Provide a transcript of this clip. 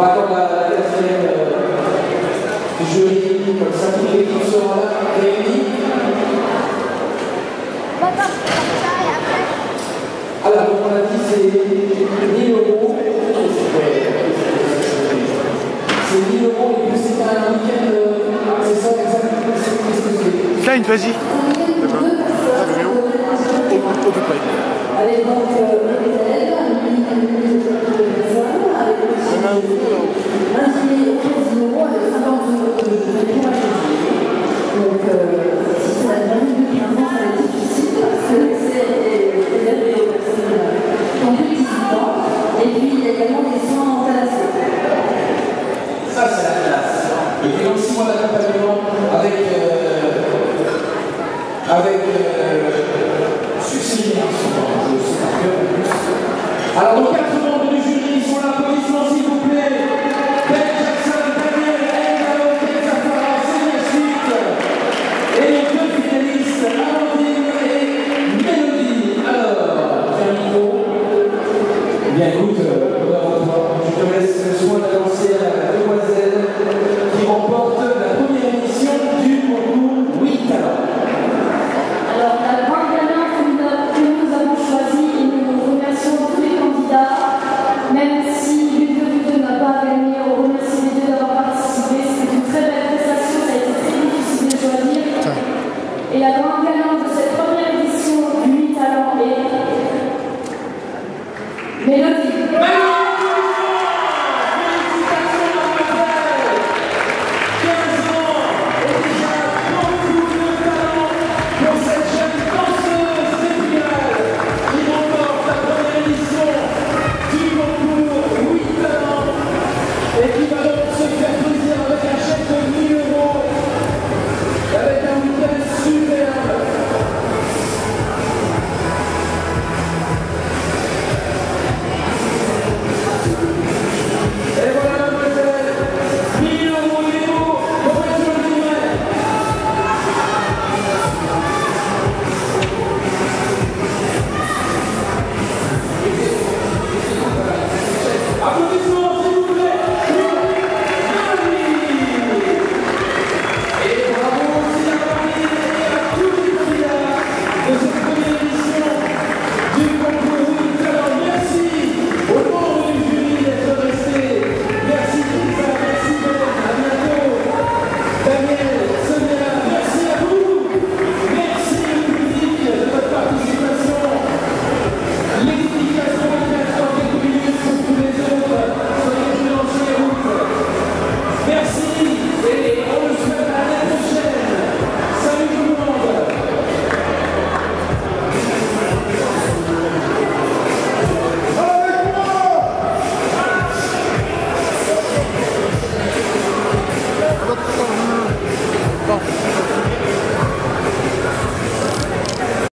va attendre la, quatrième euh, du jury, comme ça toute l'équipe sera là, réunie. Alors, donc on a dit c'est 1000 euros. C'est 1000 euros et puis c'est un week-end, euh, c'est ça exactement Qu'est-ce que c'est Klein, vas-y. Et puis donc, six mois d'accompagnement avec, euh, avec euh, Pero